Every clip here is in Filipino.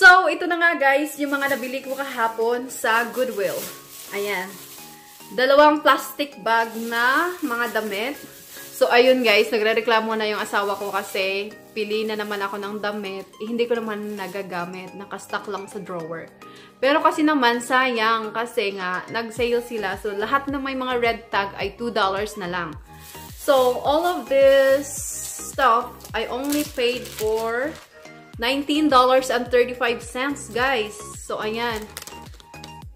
So, ito na nga guys, yung mga nabili ko kahapon sa Goodwill. Ayan. Dalawang plastic bag na mga damit. So, ayun guys, nagre-reklamo na yung asawa ko kasi pili na naman ako ng damit. Eh, hindi ko naman nagagamit. Nakastock lang sa drawer. Pero kasi naman, sayang kasi nga, nag-sale sila. So, lahat na may mga red tag ay $2 na lang. So, all of this stuff, I only paid for $19.35, guys. So, ayan.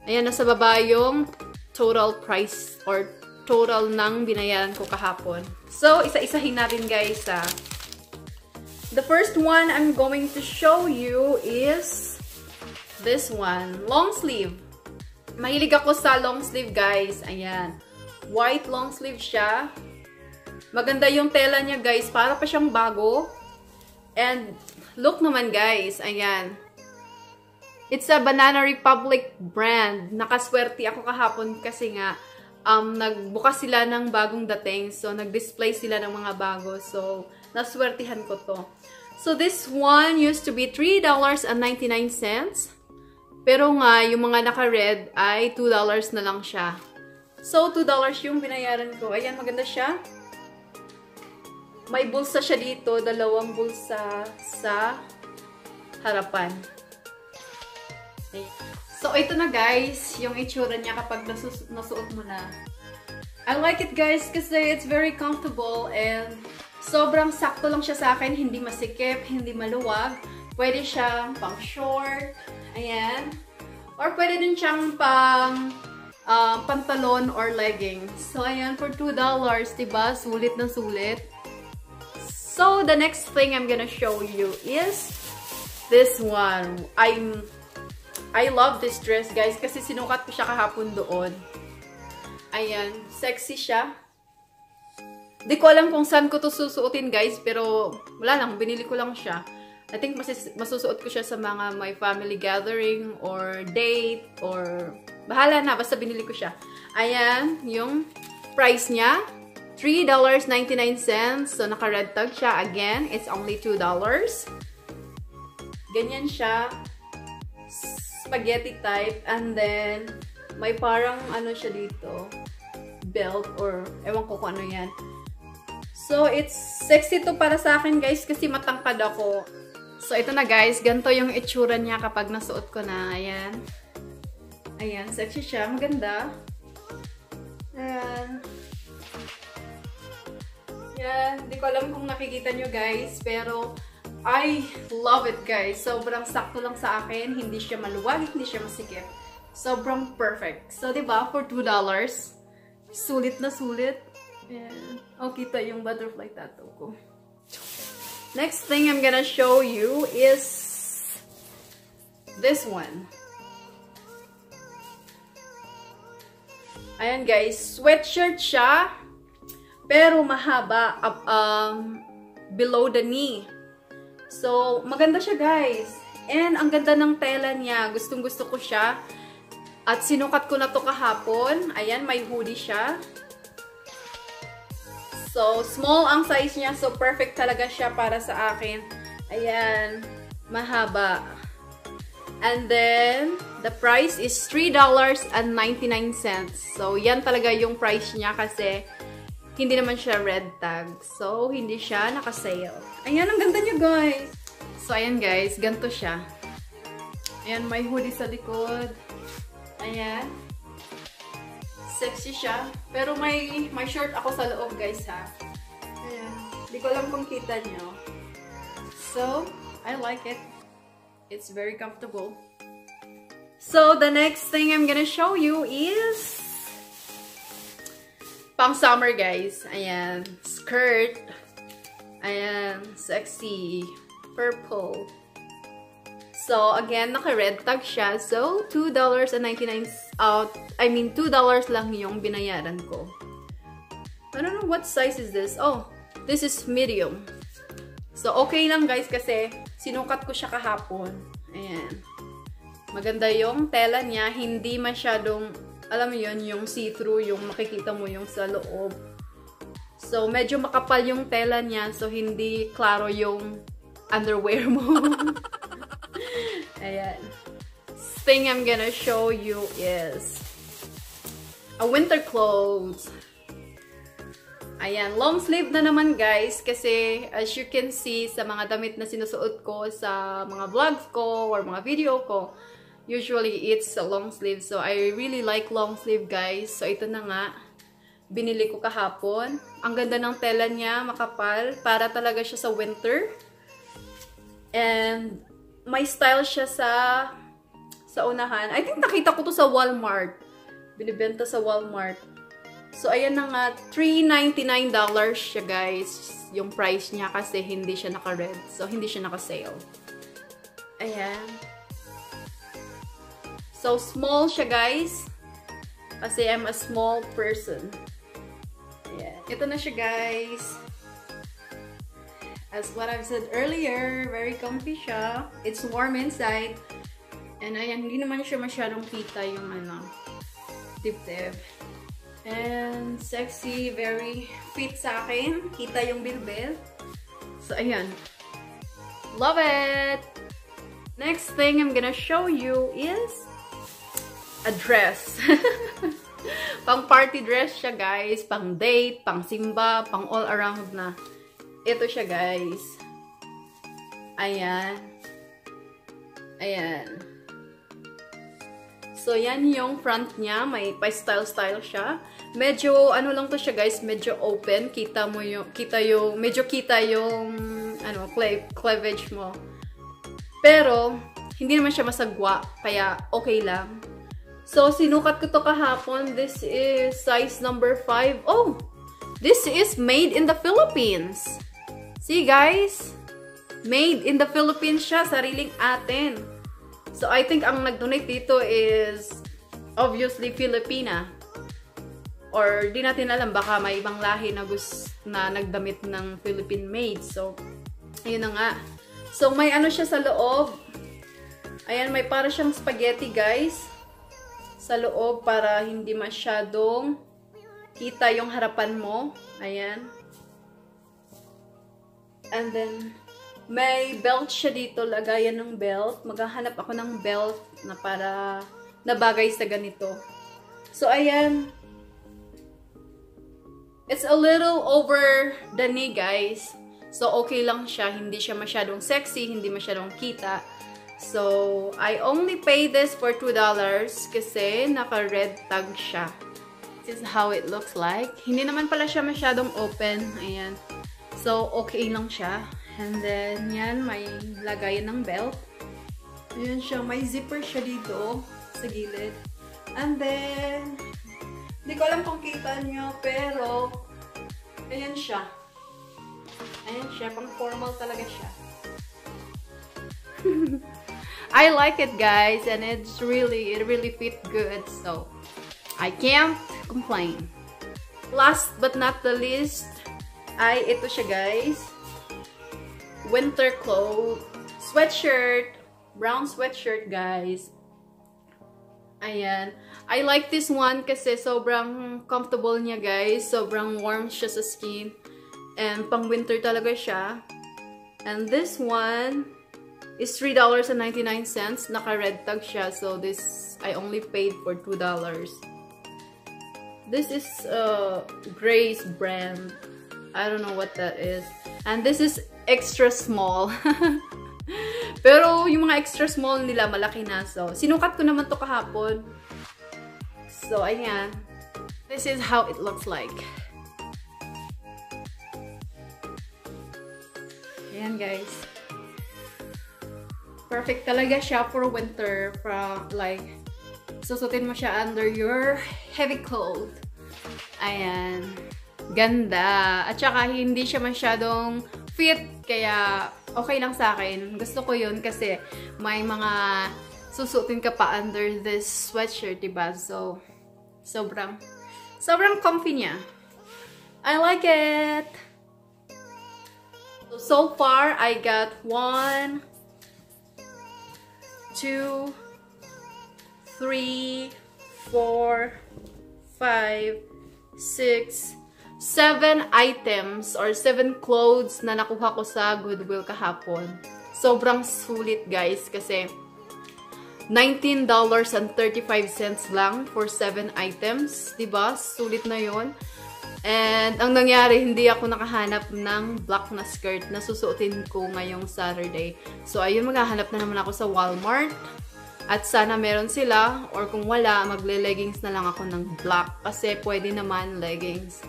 Ayan, nasa baba yung total price or total ng binayaran ko kahapon. So, isa-isahin natin guys ah. The first one I'm going to show you is this one. Long sleeve. Mahilig ako sa long sleeve guys. Ayan. White long sleeve siya. Maganda yung tela niya guys. Para pa siyang bago. And look naman guys. Ayan. It's a Banana Republic brand. Nakaswerte ako kahapon kasi nga um, nagbukas sila ng bagong dating. So, nag-display sila ng mga bago. So, naswertihan ko to. So, this one used to be $3.99. Pero nga, yung mga naka-red ay $2 na lang siya. So, $2 yung binayaran ko. Ayan, maganda siya. May bulsa siya dito. Dalawang bulsa sa harapan. So, ito na guys, yung itsura niya kapag nasus nasuot mo na. I like it guys kasi it's very comfortable and sobrang sakto lang siya sa akin. Hindi masikip, hindi maluwag. Pwede siyang pang short. Ayan. Or pwede din siyang pang uh, pantalon or leggings. So, ayan, for $2, diba? Sulit na sulit. The next thing I'm gonna show you is this one. I'm I love this dress, guys, kasi sinukat ko siya kahapon doon. Ayan, sexy siya. Di ko alam kung saan ko to susuotin, guys, pero wala lang, binili ko lang siya. I think masis masusuot ko siya sa mga my family gathering or date or bahala na, basta binili ko siya. Ayan, yung price niya, $3.99. So, naka-red tag siya. Again, it's only $2. Ganyan siya spaghetti type. And then, may parang ano siya dito, belt or ewan ko kung ano yan. So, it's sexy to para sa akin guys kasi matangkad ako. So, ito na guys. Ganito yung itsura niya kapag nasuot ko na. Ayan. Ayan. Sexy siya. Maganda. Ayan. Ayan. Hindi ko alam kung nakikita nyo guys. Pero, I love it, guys. Sobrang sakto lang sa akin. Hindi siya maluwag, hindi siya masikip. Sobrang perfect. So, di ba for $2, sulit na sulit. And, oh, kita yung butterfly tattoo ko. Next thing I'm gonna show you is this one. Ayan, guys. Sweatshirt siya, pero mahaba um, below the knee. So, maganda siya guys. And ang ganda ng tela niya. Gustong gusto ko siya. At sinukat ko na to kahapon. Ayan, may hoodie siya. So, small ang size niya. So, perfect talaga siya para sa akin. Ayan, mahaba. And then, the price is $3.99. So, yan talaga yung price niya kasi hindi naman siya red tag. So, hindi siya naka-sale. Ayan, ang ganda niya, guys. So, ayan, guys. Ganto siya. Ayan, may hoodie sa likod. Ayan. Sexy siya. Pero may, may short ako sa loob, guys, ha. Ayan. Hindi ko alam kung kita nyo. So, I like it. It's very comfortable. So, the next thing I'm gonna show you is pang summer guys. Ayan. Skirt. Ayan. Sexy. Purple. So, again, naka-red tag siya. So, $2.99, uh, I mean, $2 lang yung binayaran ko. I don't know what size is this. Oh, this is medium. So, okay lang guys kasi sinukat ko siya kahapon. Ayan. Maganda yung tela niya. Hindi masyadong alam mo yun, yung see-through, yung makikita mo yung sa loob. So, medyo makapal yung tela niya, so hindi klaro yung underwear mo. Ayan. Thing I'm gonna show you is a winter clothes. Ayan, long sleeve na naman guys kasi as you can see sa mga damit na sinusuot ko sa mga vlogs ko or mga video ko, usually it's a long sleeve. So I really like long sleeve guys. So ito na nga, binili ko kahapon. Ang ganda ng tela niya, makapal, para talaga siya sa winter. And may style siya sa sa unahan. I think nakita ko to sa Walmart. Binibenta sa Walmart. So, ayan na nga, $399 siya, guys. Yung price niya kasi hindi siya naka-red. So, hindi siya naka-sale. Ayan. So, small siya, guys. Kasi I'm a small person. Ayan. Ito na siya, guys. As what I've said earlier, very comfy siya. It's warm inside. And ayan, hindi naman siya masyadong kita yung ano, dip-dip. And sexy, very fit sa akin. Kita yung bilbil. So, ayan. Love it! Next thing I'm gonna show you is a dress. pang party dress siya, guys. Pang date, pang simba, pang all around na. Ito siya, guys. Ayan. Ayan. So, yan yung front niya. May pa-style-style siya. Medyo, ano lang to siya guys, medyo open. Kita mo yung, kita yung, medyo kita yung, ano, cleavage mo. Pero, hindi naman siya masagwa. Kaya, okay lang. So, sinukat ko to kahapon. This is size number 5. Oh! This is made in the Philippines. See, guys? Made in the Philippines siya. Sariling atin. So, I think ang nag-donate dito is obviously Filipina. Or di natin alam, baka may ibang lahi na gusto na nagdamit ng Philippine made. So, ayun na nga. So, may ano siya sa loob. Ayan, may para siyang spaghetti, guys. Sa loob para hindi masyadong kita yung harapan mo. Ayan. And then, may belt siya dito, lagayan ng belt. Maghahanap ako ng belt na para nabagay sa ganito. So, ayan. It's a little over the knee, guys. So, okay lang siya. Hindi siya masyadong sexy, hindi masyadong kita. So, I only pay this for $2 kasi naka-red tag siya. This is how it looks like. Hindi naman pala siya masyadong open. Ayan. So, okay lang siya. And then, yan, may lagayan ng belt. Ayan siya, may zipper siya dito sa gilid. And then, hindi ko alam kung kita nyo, pero, ayan siya. Ayan siya, pang formal talaga siya. I like it guys, and it's really, it really fit good, so, I can't complain. Last but not the least, ay ito siya guys winter clothes, sweatshirt, brown sweatshirt, guys. Ayan. I like this one kasi sobrang comfortable niya, guys. Sobrang warm siya sa skin. And pang winter talaga siya. And this one is $3.99. Naka-red tag siya. So this, I only paid for $2. This is uh, Grace brand. I don't know what that is. And this is extra small. Pero yung mga extra small nila, malaki na. So, sinukat ko naman to kahapon. So, ayan. This is how it looks like. Ayan, guys. Perfect talaga siya for winter. From, like, susutin mo siya under your heavy coat. Ayan. Ganda. At saka, hindi siya masyadong fit. Kaya, okay lang sa akin. Gusto ko yun kasi may mga susutin ka pa under this sweatshirt, diba? So, sobrang, sobrang comfy niya. I like it! So, so far, I got one, two, three, four, five, six, seven items or seven clothes na nakuha ko sa Goodwill kahapon. Sobrang sulit guys kasi $19.35 lang for 7 items. ba diba? Sulit na yon And ang nangyari, hindi ako nakahanap ng black na skirt na susuotin ko ngayong Saturday. So, ayun, maghahanap na naman ako sa Walmart. At sana meron sila. Or kung wala, magle-leggings na lang ako ng black. Kasi pwede naman leggings.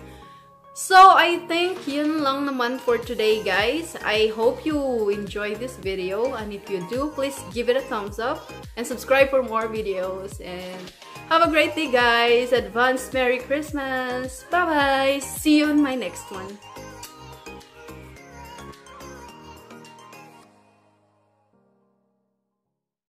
So, I think yun lang naman for today, guys. I hope you enjoyed this video. And if you do, please give it a thumbs up. And subscribe for more videos. And have a great day, guys. Advance Merry Christmas. Bye-bye. See you in my next one.